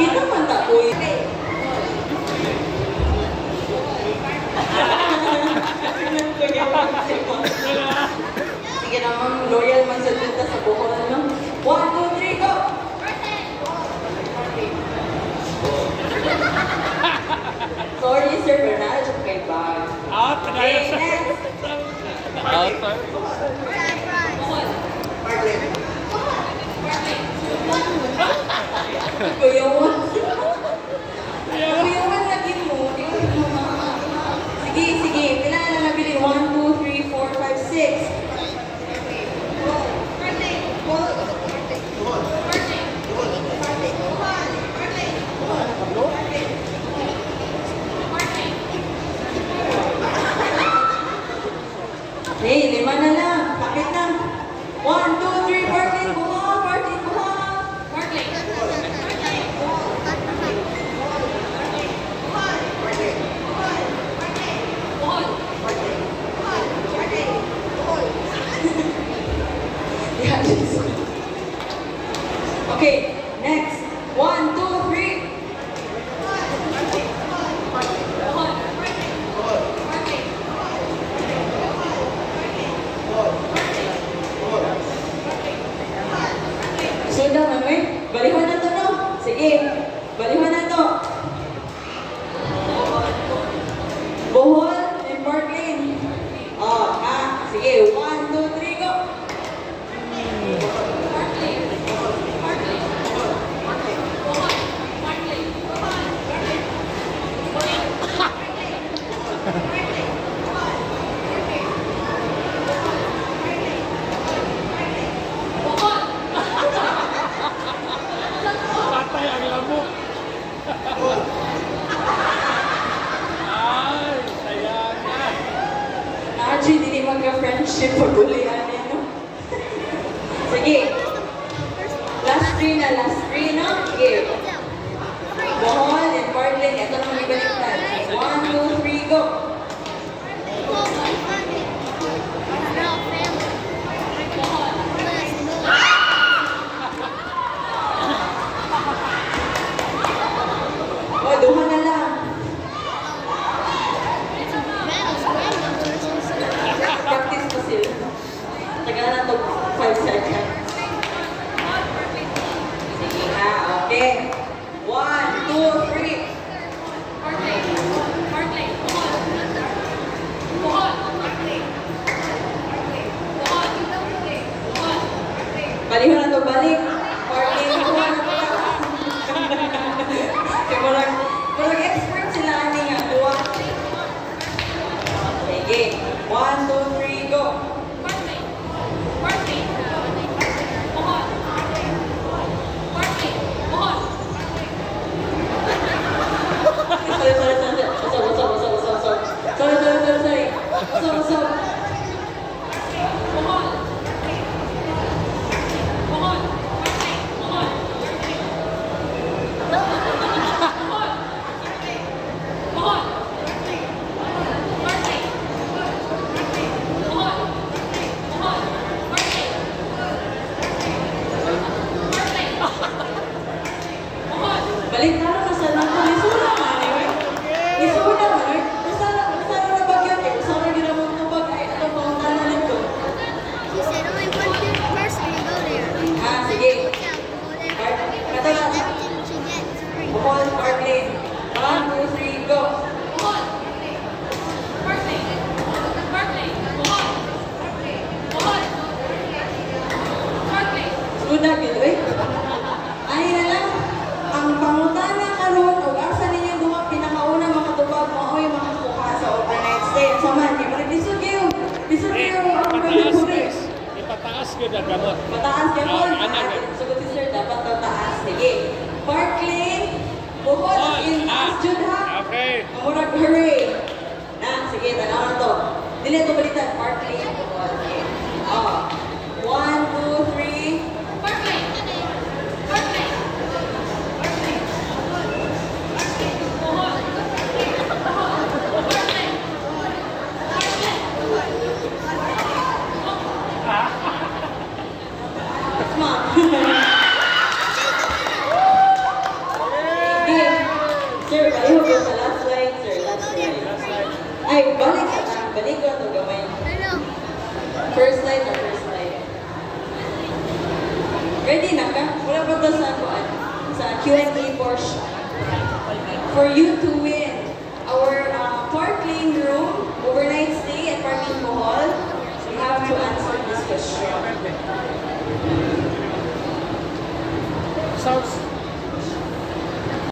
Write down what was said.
Kita mantap kuy. Sige naman, loyal man sa na lang. Pakit ng 1, 2, 3, Barclay, buhok! Barclay, buhok! Barclay! Okay. sempre foi bullying. Mataas yan, Paul. Mataas. Sir, dapat mataas. Sige. Parkling, buhod at intaas ah. ha. Okay. Mamurag, hooray. Na, sige, tanawan to. Dili ito balita, parkling, buhod. Balik ka na. Balik ka ito gamay. First slide or first slide? Ready na ka? Wala pa ito sa kuan? Ah, sa Q&A portion. For you to win our ah, uh, parking room, overnight stay at parking hall, you have to answer this question. Sounds